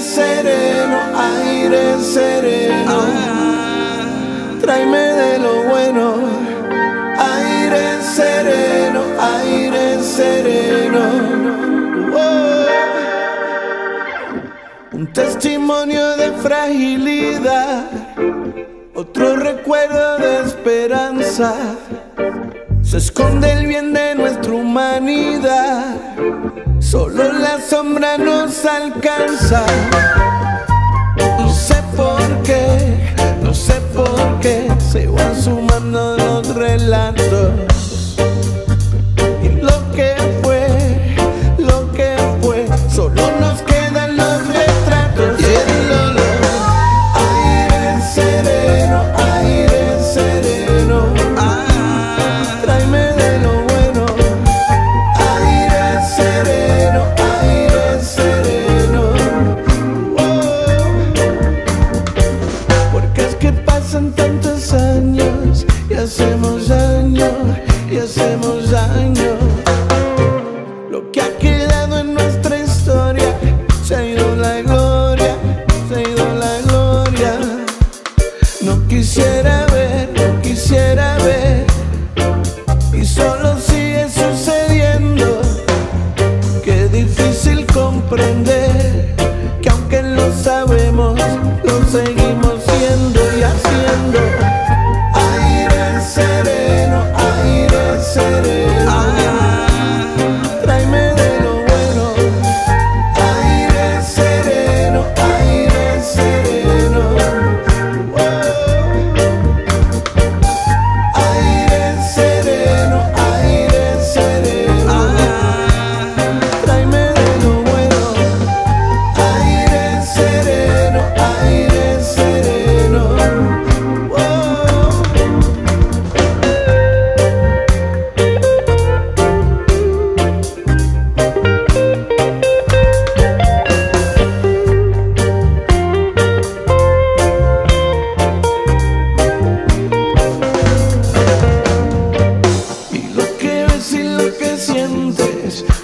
Sereno, aire sereno. Tráeme de lo bueno. Aire sereno, aire sereno. Un testimonio de fragilidad, otro recuerdo de esperanza. Se esconde el bien de nuestra humanidad, solo la sombra nos alcanza. No sé por qué, no sé por qué se van sumando los relatos. Hacemos daño. Lo que ha quedado en nuestra historia se ha ido la gloria, se ha ido la gloria. No quisiera ver, no quisiera ver y solo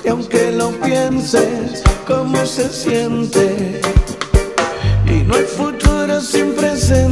y aunque lo pienses, cómo se siente. Y no hay futuro sin presente,